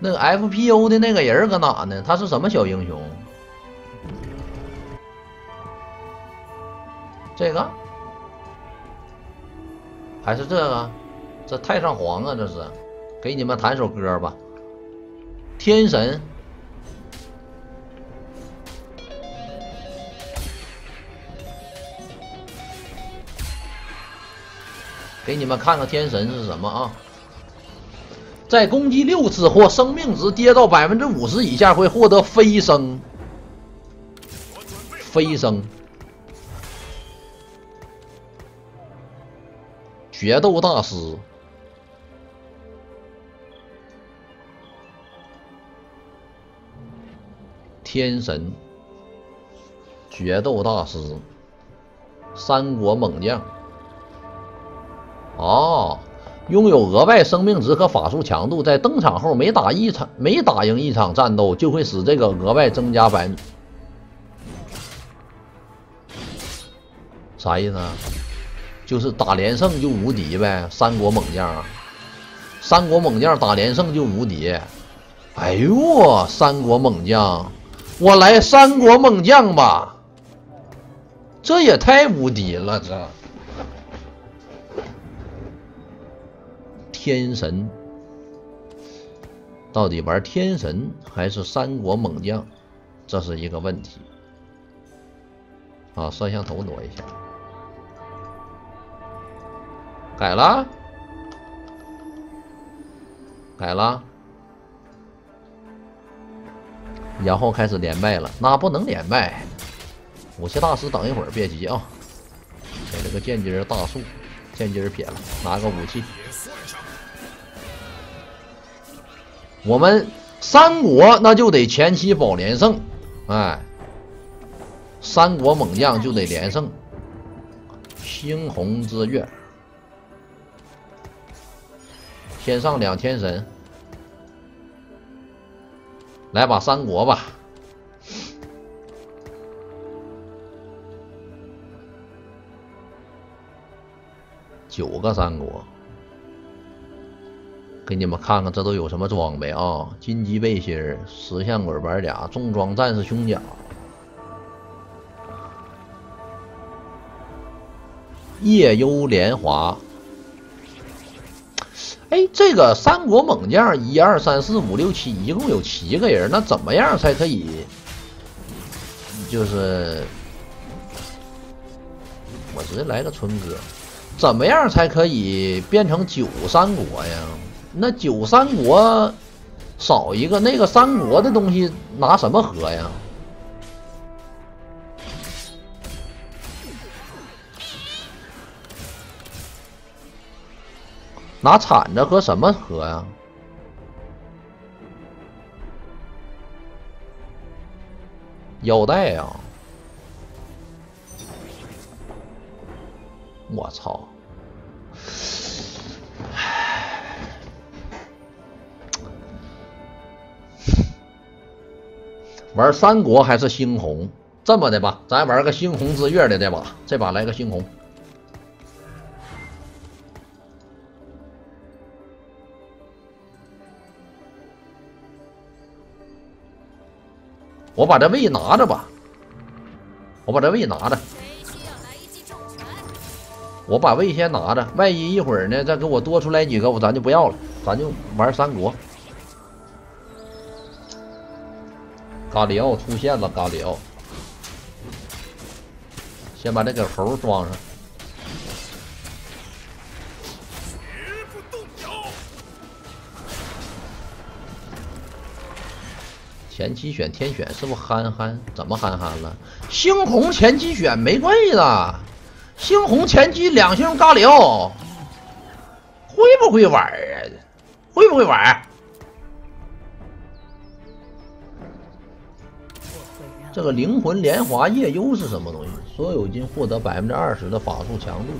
那个 FPO 的那个人搁哪呢？他是什么小英雄？这个还是这个？这太上皇啊！这是，给你们弹首歌吧，《天神》。给你们看看天神是什么啊？在攻击六次或生命值跌到百分之五十以下，会获得飞升。飞升。决斗大师。天神。决斗大师。三国猛将。哦。拥有额外生命值和法术强度，在登场后每打一场每打赢一场战斗，就会使这个额外增加百。啥意思啊？就是打连胜就无敌呗，三国猛将。三国猛将打连胜就无敌。哎呦，三国猛将，我来三国猛将吧。这也太无敌了，这。天神到底玩天神还是三国猛将，这是一个问题。啊，摄像头挪一下，改了，改了，然后开始连麦了。那不能连麦，武器大师等一会儿，别急啊。给了个剑姬大树，剑姬撇了，拿个武器。我们三国那就得前期保连胜，哎，三国猛将就得连胜。猩红之月，先上两天神，来把三国吧，九个三国。给你们看看，这都有什么装备啊？金鸡背心儿、石像鬼板甲、重装战士胸甲、夜幽莲华。哎，这个三国猛将一二三四五六七，一共有七个人，那怎么样才可以？就是我直接来个春哥，怎么样才可以变成九三国呀？那九三国少一个，那个三国的东西拿什么合呀？拿铲子和什么合呀？腰带呀！我操！玩三国还是猩红？这么的吧，咱玩个猩红之月的这把，这把来个猩红。我把这位拿着吧，我把这位拿着。我把位先拿着，万一一会儿呢，再给我多出来几个，我咱就不要了，咱就玩三国。咖喱奥出现了，咖喱奥，先把这个猴装上。前期选天选是不憨憨？怎么憨憨了？猩红前期选没关系的，猩红前期两星咖喱奥，会不会玩啊？会不会玩？这个灵魂莲华夜幽是什么东西？所有金获得百分之二十的法术强度。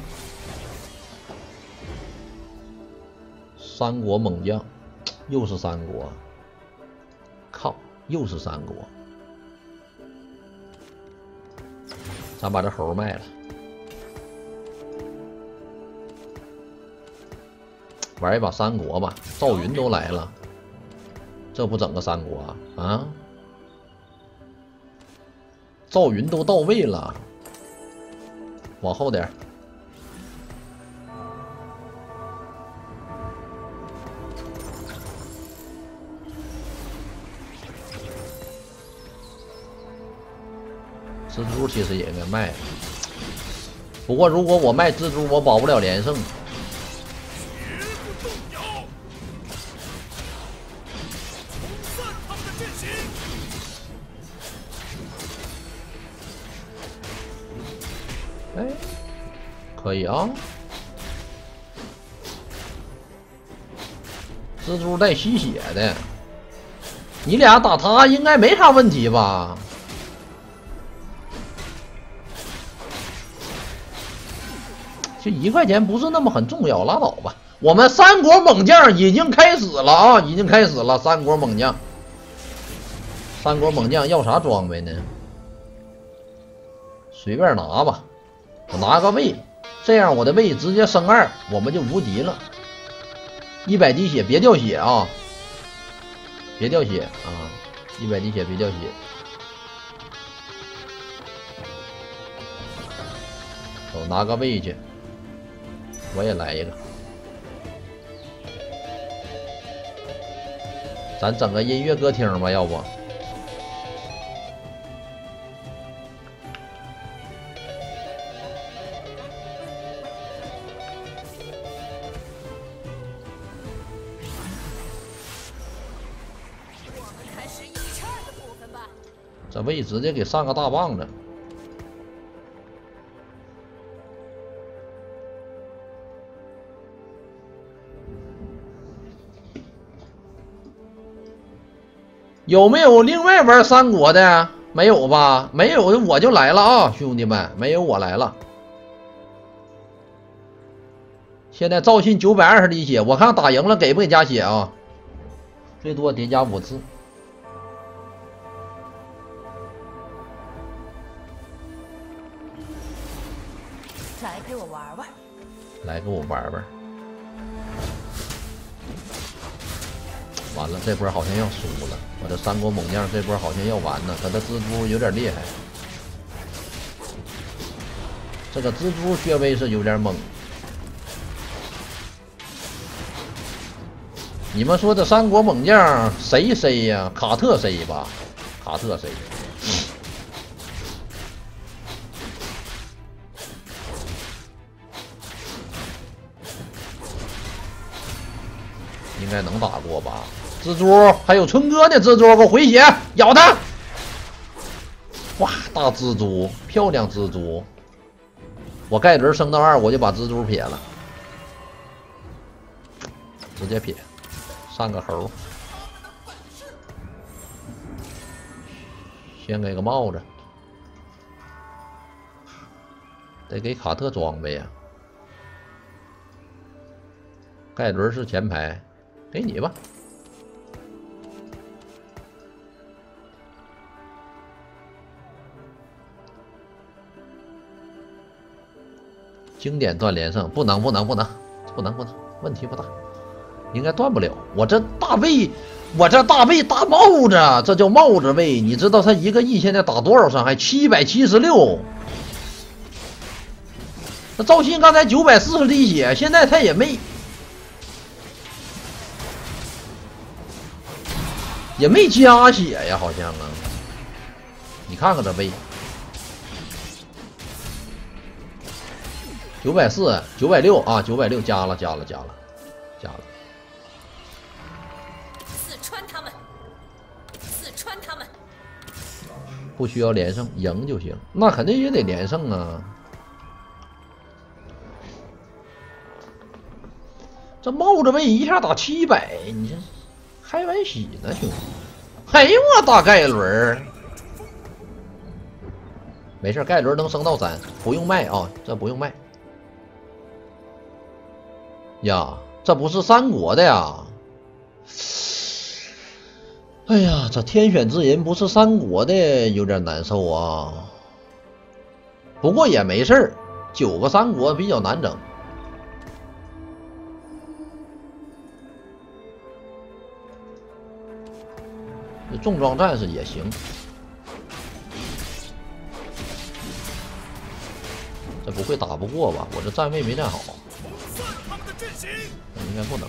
三国猛将，又是三国。靠，又是三国。咱把这猴卖了，玩一把三国吧。赵云都来了，这不整个三国啊？赵云都到位了，往后点。蜘蛛其实也应该卖，不过如果我卖蜘蛛，我保不了连胜。可以啊！蜘蛛带吸血的，你俩打他应该没啥问题吧？就一块钱不是那么很重要，拉倒吧。我们三国猛将已经开始了啊，已经开始了。三国猛将，三国猛将要啥装备呢？随便拿吧，我拿个位，这样我的位直接升二，我们就无敌了。一百滴血，别掉血啊！别掉血啊！一百滴血，别掉血。我拿个位去。我也来一个，咱整个音乐歌厅吧，要不？这位直接给上个大棒子。有没有另外玩三国的？没有吧？没有的我就来了啊，兄弟们！没有我来了。现在赵信九百二十滴血，我看打赢了给不给加血啊？最多叠加五次。来跟我玩玩。完了，这波好像要输了。我的三国猛将这波好像要完了，他的蜘蛛有点厉害。这个蜘蛛薛微是有点猛。你们说这三国猛将谁 C 呀？卡特 C 吧，卡特 C。应该能打过吧？蜘蛛还有春哥呢，蜘蛛给我回血，咬他！哇，大蜘蛛，漂亮蜘蛛！我盖伦升到二，我就把蜘蛛撇了，直接撇，上个猴，先给个帽子，得给卡特装备呀。盖伦是前排，给你吧。经典断连胜不能不能不能不能不能，问题不大，应该断不了。我这大背，我这大背大帽子，这叫帽子背。你知道他一个亿现在打多少伤害？七百七十六。那赵信刚才九百四十滴血，现在他也没也没加血呀，好像啊。你看看他背。九百四，九百六啊，九百六加了，加了，加了，加了。刺穿他们，刺穿他们。不需要连胜，赢就行。那肯定也得连胜啊。这帽子位一下打七百，你这开玩喜呢，兄弟。哎呦我大盖伦没事，盖伦能升到三，不用卖啊，这不用卖。呀，这不是三国的呀！哎呀，这天选之人不是三国的，有点难受啊。不过也没事儿，九个三国比较难整。这重装战士也行。这不会打不过吧？我这站位没站好，应该不能。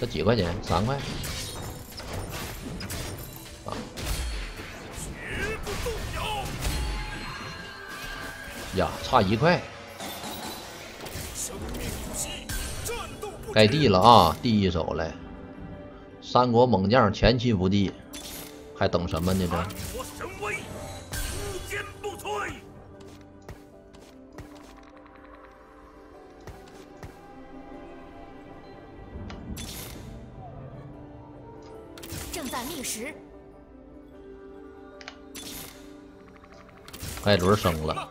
这几块钱？三块。啊！呀，差一块。该地了啊！第一手来，三国猛将前期不地，还等什么呢？这正在觅食。盖伦生了。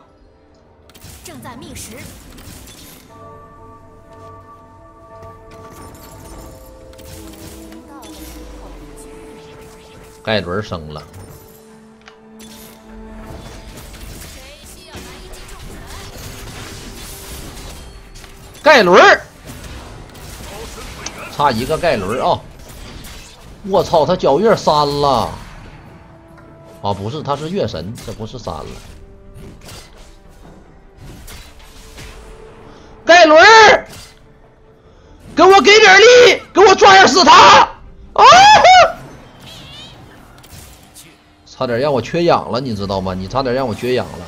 正在觅食。盖伦升了，盖伦差一个盖伦啊！我操，他皎月三了啊！不是，他是月神，这不是三了。盖伦给我给点力，给我抓死他！差点让我缺氧了，你知道吗？你差点让我缺氧了！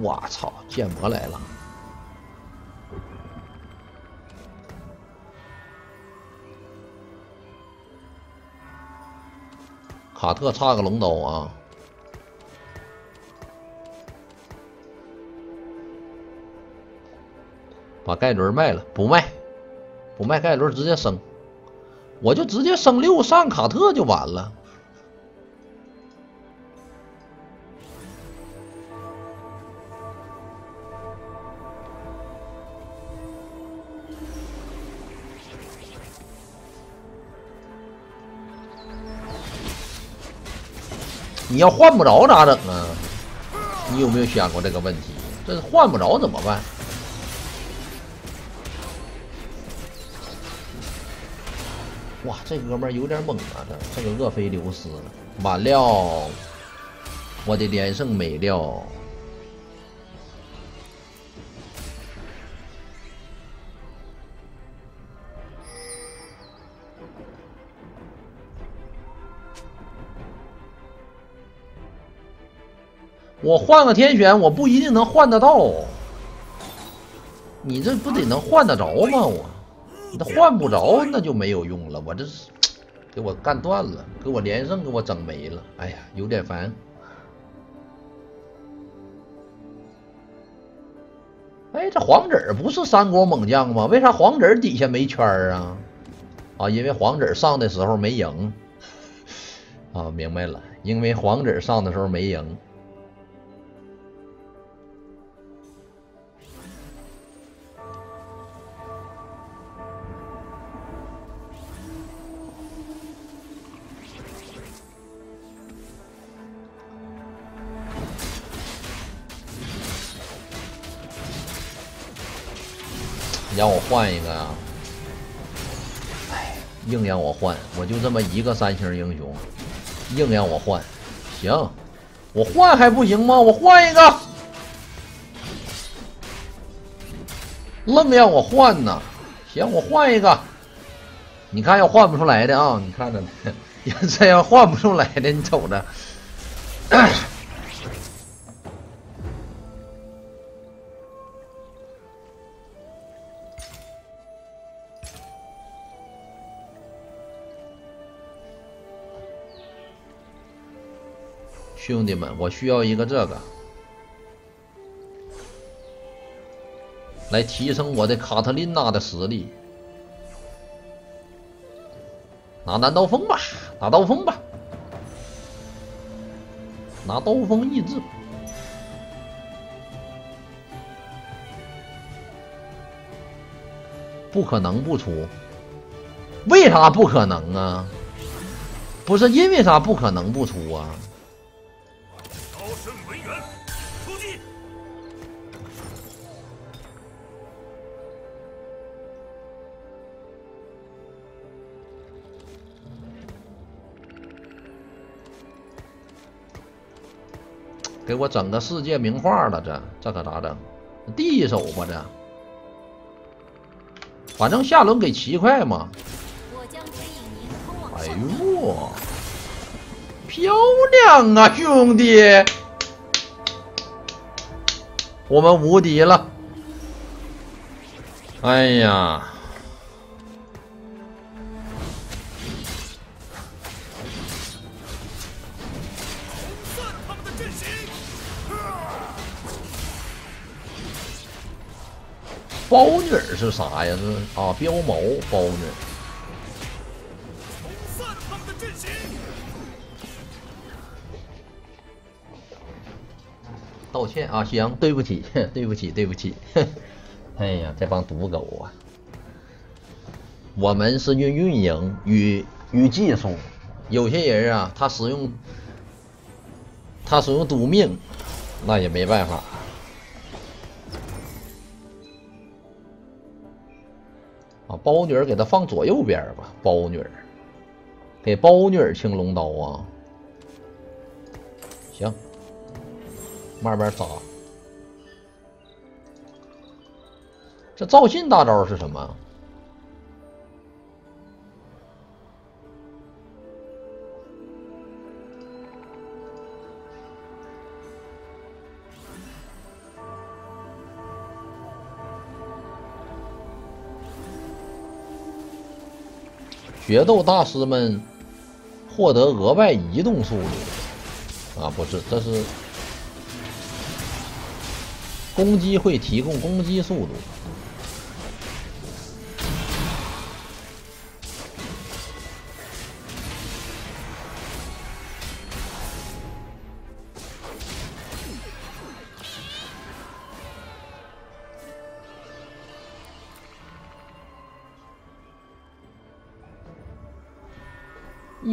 我操，剑魔来了！卡特差个龙刀啊！把盖伦卖了，不卖，不卖盖伦，直接升，我就直接升六上卡特就完了。你要换不着咋整啊？你有没有想过这个问题？这换不着怎么办？哇，这哥们儿有点猛啊！这这个厄菲流失了，完了，我的连胜没了。我换个天选，我不一定能换得到。你这不得能换得着吗？我，那换不着，那就没有用了。我这是给我干断了，给我连胜给我整没了。哎呀，有点烦。哎，这黄子不是三国猛将吗？为啥黄子底下没圈啊？啊，因为黄子上的时候没赢。啊，明白了，因为黄子上的时候没赢。让我换一个啊！哎，硬让我换，我就这么一个三星英雄，硬让我换，行，我换还不行吗？我换一个，愣让我换呢，行，我换一个，你看要换不出来的啊，你看着，要这样换不出来的，你瞅着。兄弟们，我需要一个这个，来提升我的卡特琳娜的实力。拿男刀锋吧，拿刀锋吧，拿刀锋意志。不可能不出，为啥不可能啊？不是因为啥不可能不出啊？给我整个世界名画了，这这可咋整？第一手吧，这。反正下轮给七块嘛。哎呦，漂亮啊，兄弟！我们无敌了。哎呀！包女是啥呀？是啊，标毛包女。道歉啊，行，对不起，对不起，对不起。哎呀，这帮赌狗啊！我们是运运营与与技术，有些人啊，他使用他使用赌命，那也没办法。包女儿给他放左右边吧，包女儿，给包女儿青龙刀啊！行，慢慢打。这赵信大招是什么？决斗大师们获得额外移动速度啊，不是，这是攻击会提供攻击速度。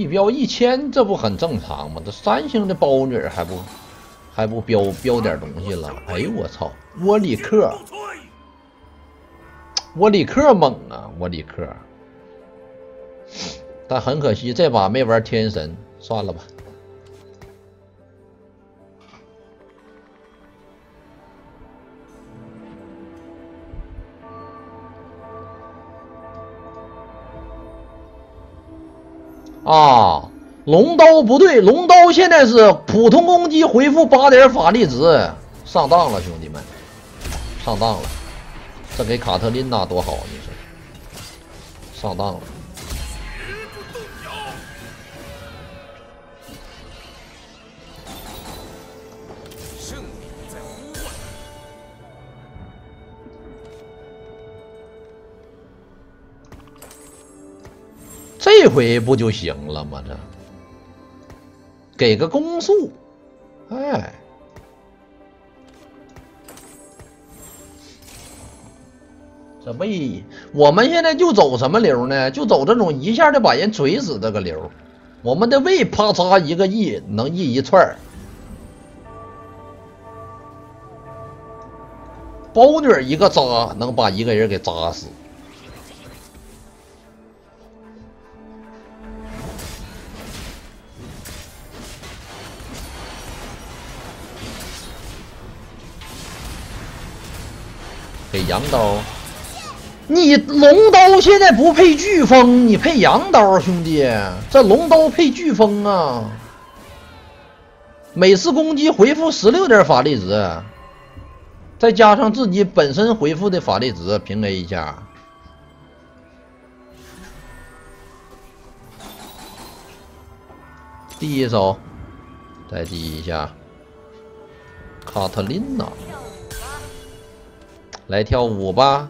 标一千，这不很正常吗？这三星的包女还不还不标标点东西了？哎呦我操！沃里克，沃里克猛啊！沃里克，但很可惜这把没玩天神，算了吧。啊，龙刀不对，龙刀现在是普通攻击回复八点法力值，上当了，兄弟们，上当了，这给卡特琳娜多好，你说，上当了。这回不就行了吗？这给个攻速，哎，这为我们现在就走什么流呢？就走这种一下就把人锤死这个流。我们的位啪嚓一个 E 能 E 一串包女一个扎能把一个人给扎死。羊刀，你龙刀现在不配飓风，你配羊刀，兄弟，这龙刀配飓风啊！每次攻击回复十六点法力值，再加上自己本身回复的法力值，平 A 一下。第一手，再第一下，卡特琳娜。来跳舞吧！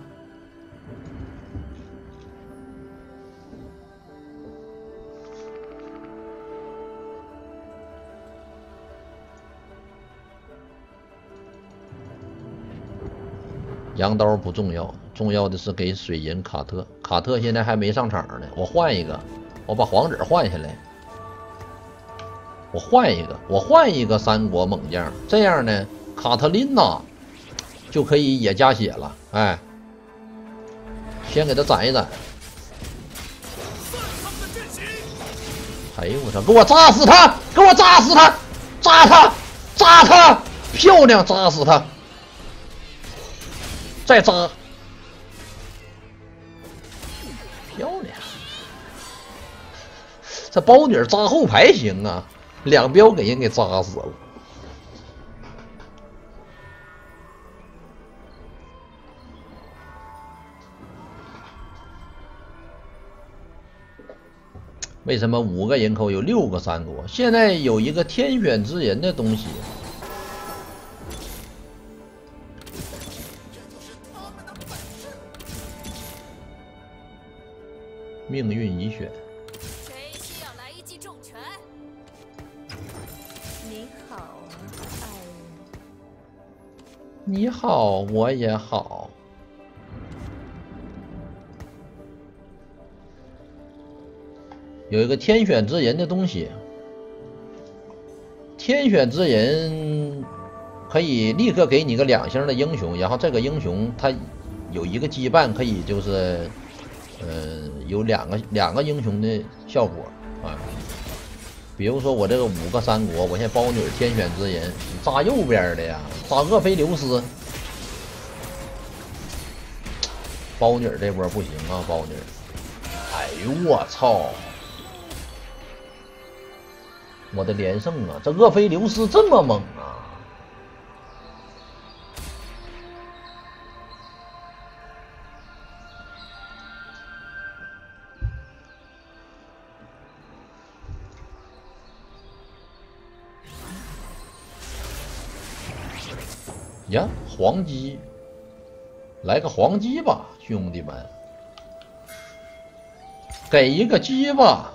羊刀不重要，重要的是给水银卡特。卡特现在还没上场呢，我换一个，我把皇子换下来，我换一个，我换一个三国猛将，这样呢，卡特琳娜。就可以也加血了，哎，先给他攒一攒。哎呦我操！给我炸死他！给我炸死他！炸他！扎他，漂亮，扎死他，再扎，漂亮。这包女扎后排行啊，两镖给人给扎死了。为什么五个人口有六个三国？现在有一个天选之人的东西，命运已选。谁需要来一记重拳？你好，爱人。你好，我也好。有一个天选之人的东西，天选之人可以立刻给你个两星的英雄，然后这个英雄他有一个羁绊，可以就是，呃，有两个两个英雄的效果啊。比如说我这个五个三国，我现在包女天选之人扎右边的呀，扎厄斐琉斯。包女这波不行啊，包女！哎呦我操！我的连胜啊！这厄斐琉斯这么猛啊！呀，黄鸡，来个黄鸡吧，兄弟们，给一个鸡吧！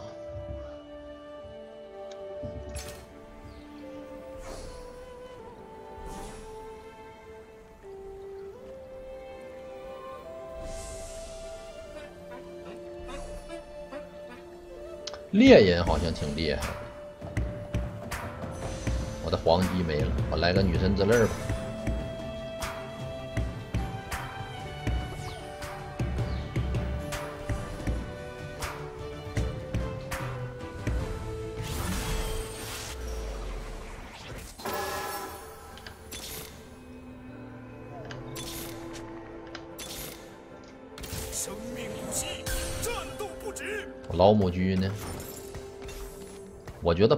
猎人好像挺厉害。我的黄鸡没了，我来个女神之泪吧。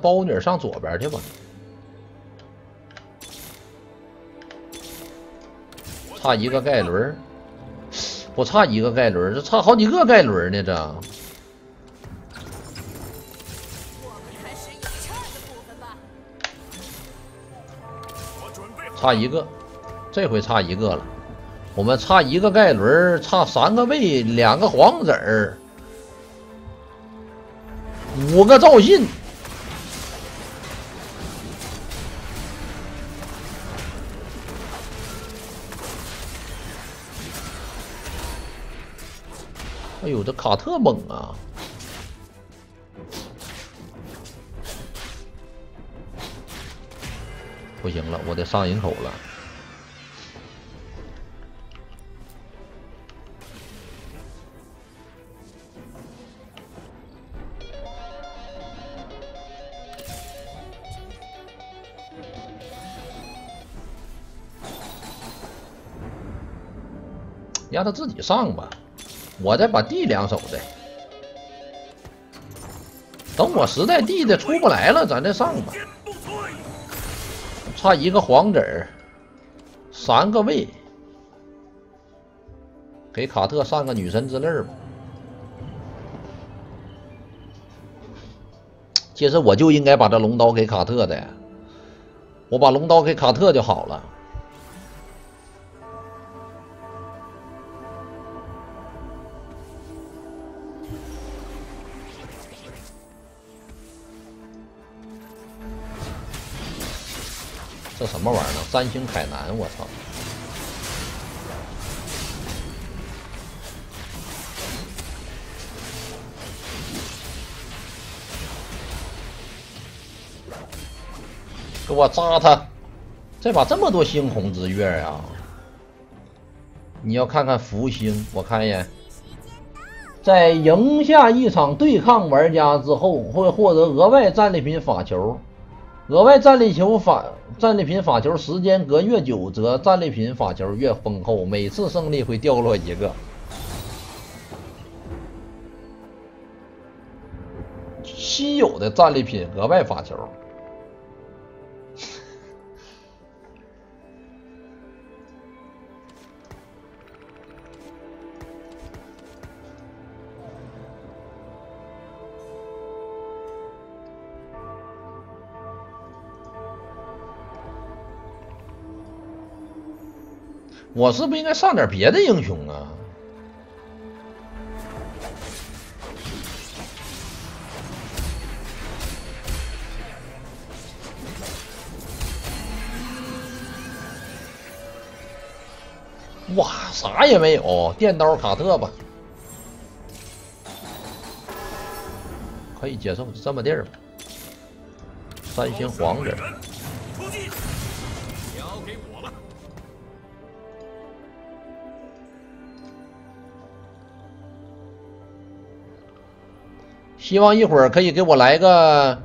包女上左边去吧，差一个盖伦，不差一个盖伦，这差好几个盖伦呢，这差。一个，这回差一个了。我们差一个盖伦，差三个卫，两个黄子儿，五个赵信。哎呦，这卡特猛啊！不行了，我得上人口了。让他自己上吧，我再把地两手的。等我实在地的出不来了，咱再上吧。差一个黄子儿，三个位，给卡特上个女神之泪吧。其实我就应该把这龙刀给卡特的，我把龙刀给卡特就好了。什么玩意儿呢？三星凯南，我操！给我扎他！这把这么多猩红之月啊！你要看看福星，我看一眼，在赢下一场对抗玩家之后，会获得额外战利品法球。额外战利球法战利品法球时间隔越久，则战利品法球越丰厚，每次胜利会掉落一个。稀有的战利品额外法球。我是不是应该上点别的英雄啊？哇，啥也没有，电刀卡特吧，可以接受，就这么地儿吧。三星皇者，希望一会儿可以给我来个，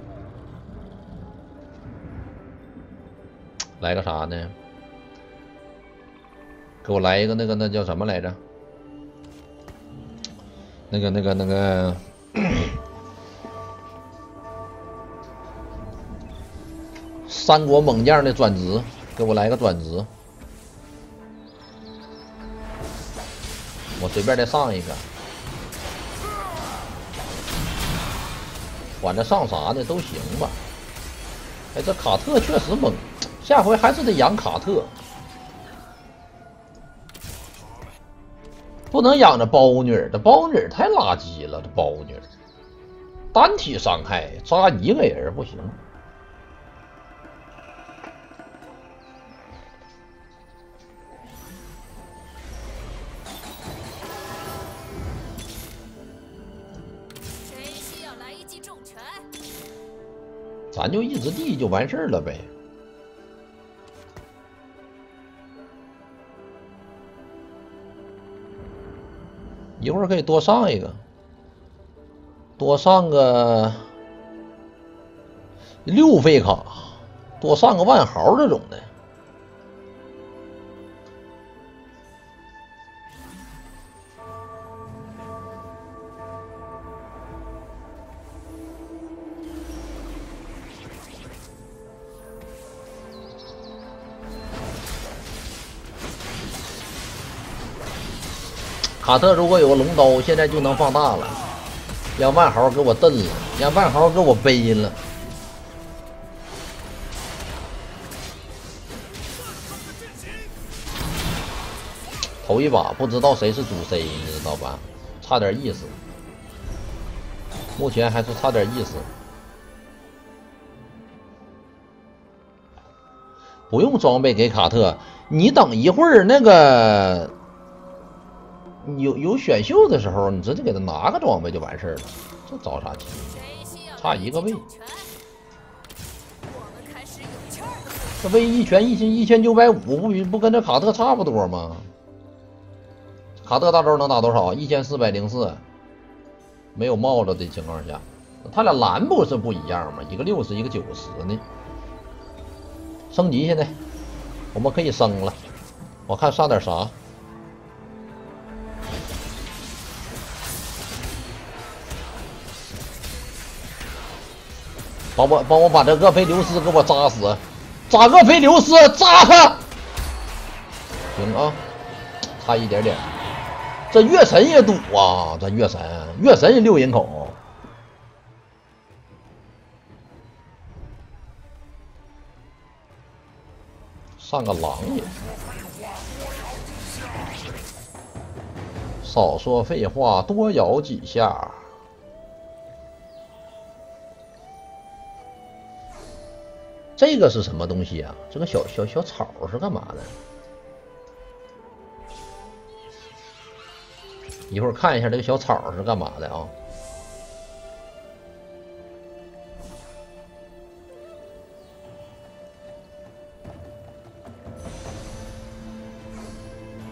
来个啥呢？给我来一个那个那叫什么来着？那个那个那个 三国猛将的转职，给我来个转职。我随便再上一个。管他上啥的都行吧。哎，这卡特确实猛，下回还是得养卡特，不能养着包女，这包女太垃圾了，这包女单体伤害扎一个人不行。一记重拳？咱就一直地就完事儿了呗。一会儿可以多上一个，多上个六费卡，多上个万豪这种的。卡特如果有个龙刀，现在就能放大了，让万豪给我蹬了，让万豪给我背了。头一把不知道谁是主 C，你知道吧？差点意思，目前还是差点意思。不用装备给卡特，你等一会儿那个。有有选秀的时候，你直接给他拿个装备就完事儿了，这着啥急？差一个位。这位一拳一千一千九百五，不比不跟这卡特差不多吗？卡特大招能打多少？一千四百零四，没有帽子的情况下，他俩蓝不是不一样吗？一个六十，一个九十呢。升级现在我们可以升了，我看上点啥。帮我帮我把这厄斐琉斯给我扎死，扎厄斐琉斯，扎他！行啊，差一点点。这月神也赌啊，这月神，月神也六人口。上个狼也。少说废话，多咬几下。这个是什么东西啊？这个小小小草是干嘛的？一会儿看一下这个小草是干嘛的啊？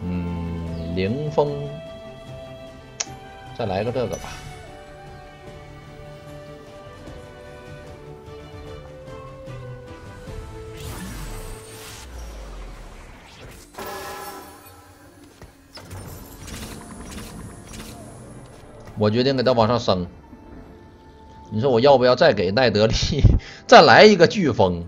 嗯，凌风，再来个这个吧。我决定给他往上升。你说我要不要再给奈德利 再来一个飓风？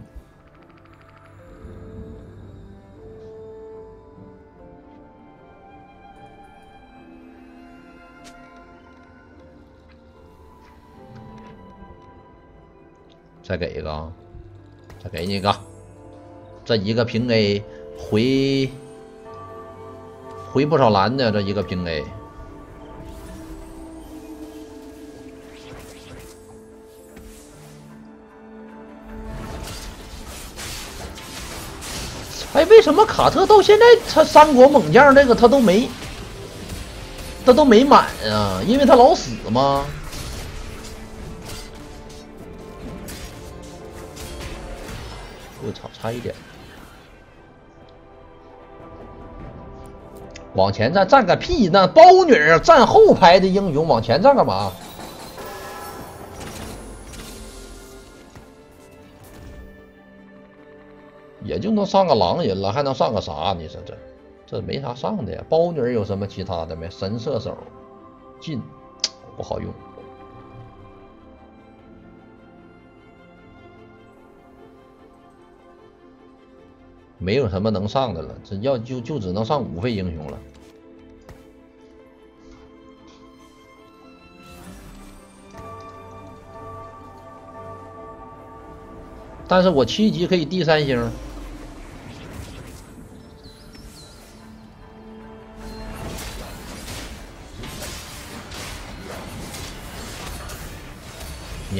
再给一个啊！再给你一个，这一个平 A 回回不少蓝的，这一个平 A。什么卡特到现在他三国猛将这个他都没，他都没满啊？因为他老死吗？我操，差一点！往前站，站个屁！那包女站后排的英雄，往前站干嘛？也就能上个狼人了，还能上个啥？你说这，这没啥上的呀。包女有什么其他的没？神射手，进 不好用。没有什么能上的了，这要就就只能上五费英雄了。但是我七级可以第三星，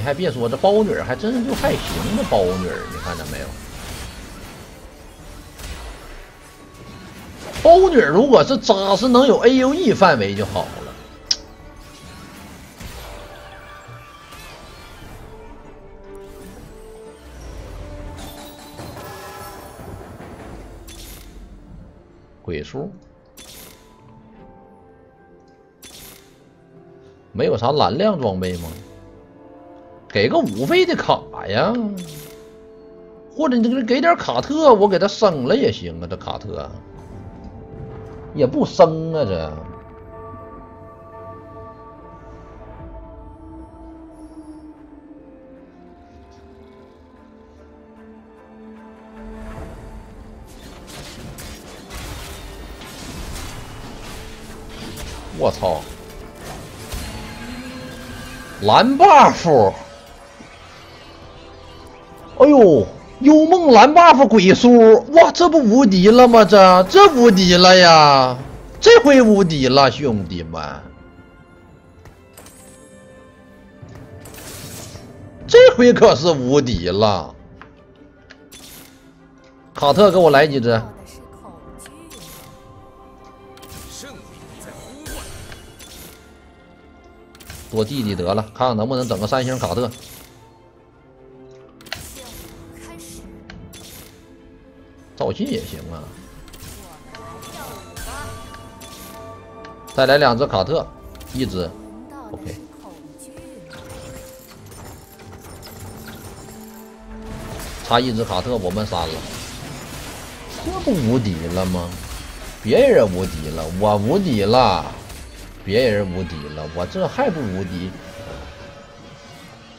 你还别说，这包女还真就还行，这包女你看到没有？包女如果是扎实能有 A U E 范围就好了。鬼叔，没有啥蓝量装备吗？给个五费的卡呀，或者你给给点卡特，我给他升了也行啊，这卡特。也不升啊，这！我操！蓝 buff！哎呦！幽梦蓝 buff 鬼叔，哇，这不无敌了吗？这这无敌了呀！这回无敌了，兄弟们，这回可是无敌了。卡特，给我来几只。多弟弟得了，看看能不能整个三星卡特。赵信也行啊，再来两只卡特，一只，OK，差一只卡特，我们删了，这不无敌了吗？别人无敌了，我无敌了，别人无敌了，我这还不无敌？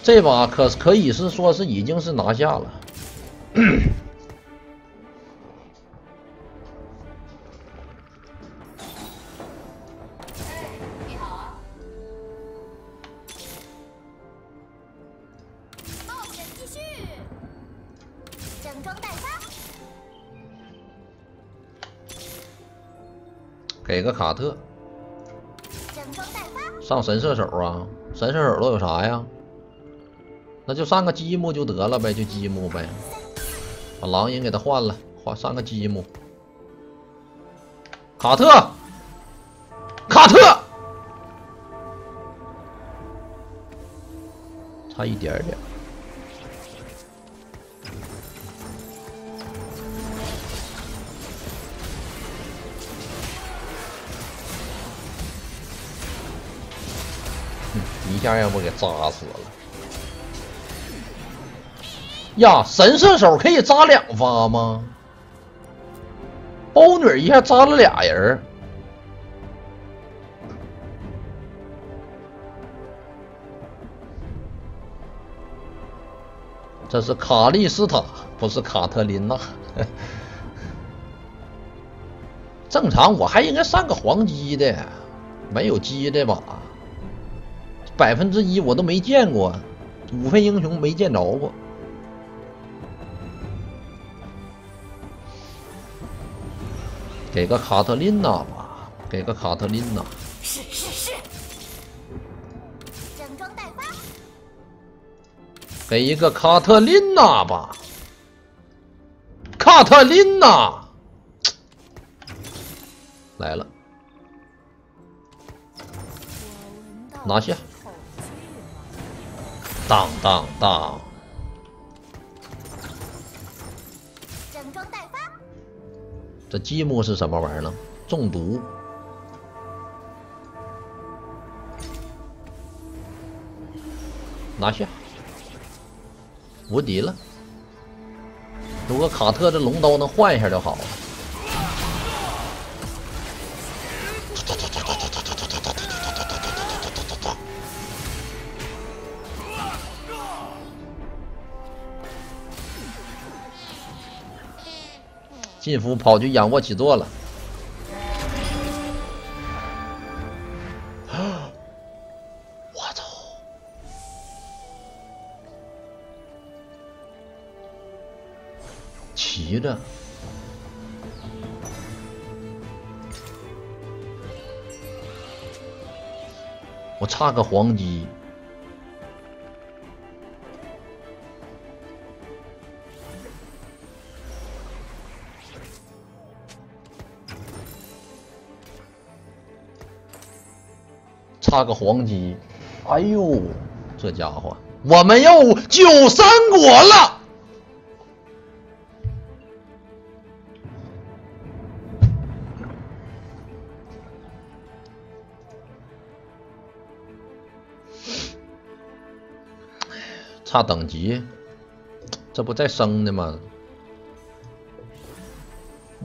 这把可可以是说是已经是拿下了。给个卡特，上神射手啊！神射手都有啥呀？那就上个积木就得了呗，就积木呗。把狼人给他换了，换上个积木。卡特，卡特，差一点点。样让我给扎死了。呀，神射手可以扎两发吗？包女一下扎了俩人。这是卡利斯塔，不是卡特琳娜。正常我还应该上个黄鸡的，没有鸡的吧？百分之一我都没见过，五费英雄没见着过。给个卡特琳娜吧，给个卡特琳娜。是是是，整装待发。给一个卡特琳娜吧，卡特琳娜来了，拿下，当当当，整装待发。这积木是什么玩意儿呢？中毒，拿下，无敌了。如果卡特这龙刀能换一下就好了。晋夫跑去仰卧起坐了。我操！骑着，我差个黄鸡。差个黄鸡，哎呦，这家伙，我们要九三国了。差等级，这不在升的吗？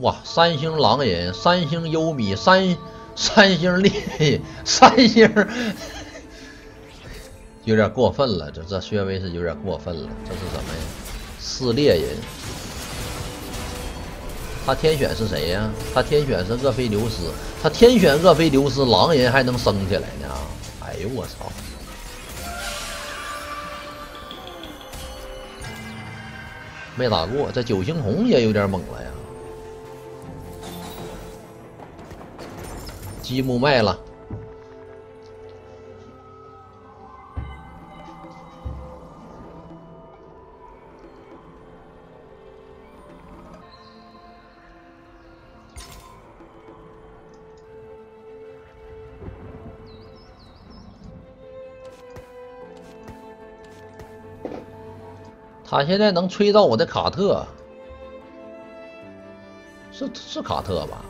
哇，三星狼人，三星优米，三。三星猎，三星有点过分了，这这薛微是有点过分了，这是什么呀？四猎人，他天选是谁呀？他天选是厄斐琉斯，他天选厄斐琉斯，狼人还能升起来呢？哎呦我操！没打过，这九星红也有点猛了呀。积木卖了，他现在能吹到我的卡特，是是卡特吧？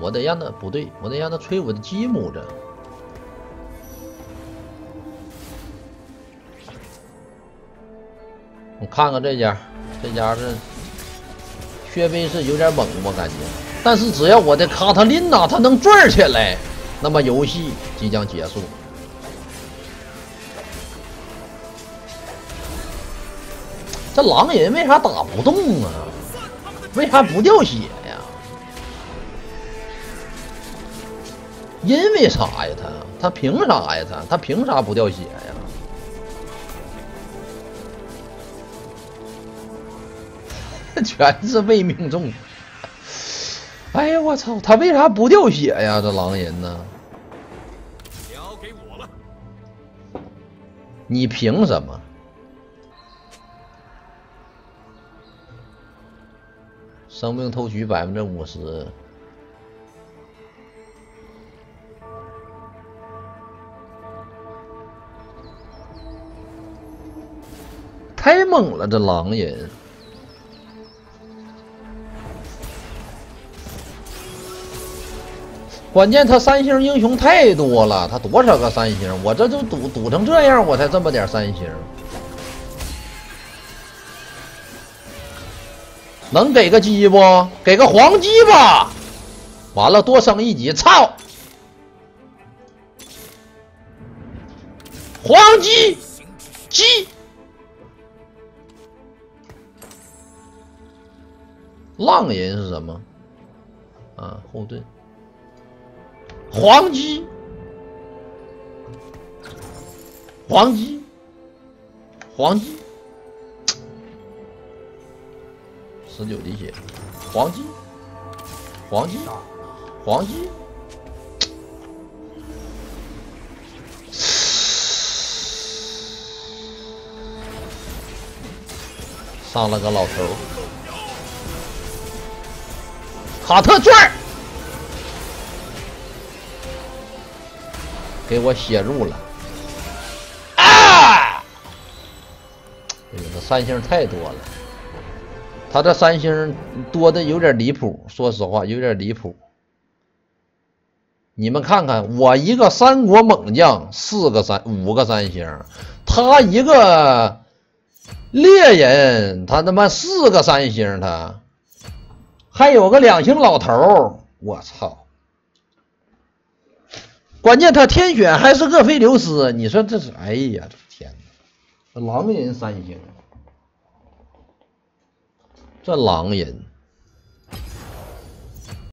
我得让他不对，我得让他吹我的积木着。我看看这家，这家是薛飞是有点猛，我感觉。但是只要我的卡特琳娜她能转起来，那么游戏即将结束。这狼人为啥打不动啊？为啥不掉血？因为啥呀？他他凭啥呀？他他凭啥不掉血呀？全是未命中！哎呀，我操！他为啥不掉血呀？这狼人呢？交给我了。你凭什么？生命偷取百分之五十。太猛了，这狼人！关键他三星英雄太多了，他多少个三星？我这就赌赌成这样，我才这么点三星。能给个鸡不？给个黄鸡吧！完了，多升一级，操！黄鸡鸡。浪人是什么？啊，后盾。黄鸡，黄鸡，黄鸡，十九滴血，黄鸡，黄鸡，黄鸡，上了个老头，卡特卷儿。给我写入了，啊！哎呦，这三星太多了，他这三星多的有点离谱，说实话有点离谱。你们看看，我一个三国猛将四个三五个三星，他一个猎人他他妈四个三星，他还有个两星老头我操！关键他天选还是厄斐琉斯，你说这是？哎呀，这天哪！狼人三星，这狼人。